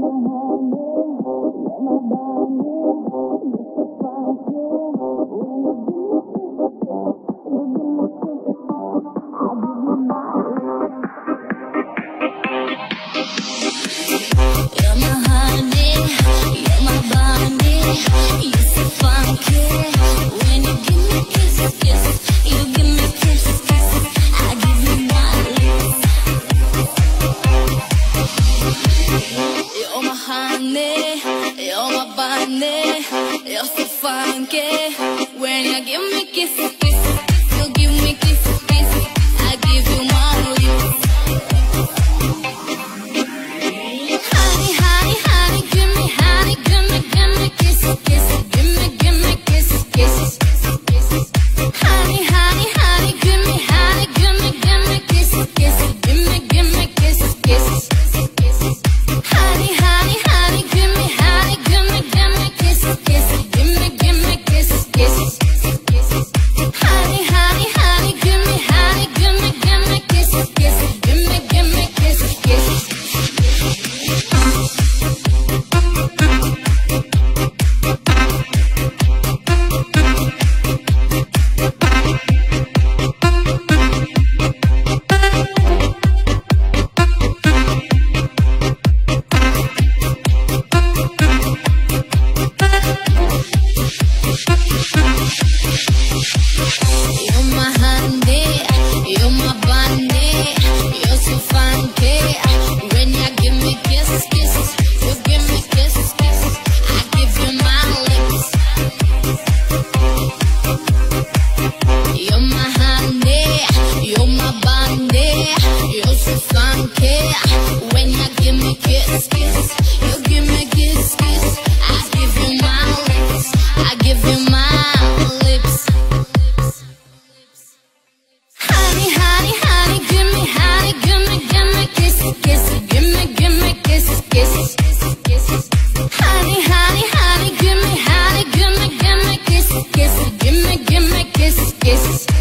honey, you're you're so funky. When you give me kisses. to find me, give me kiss, kiss.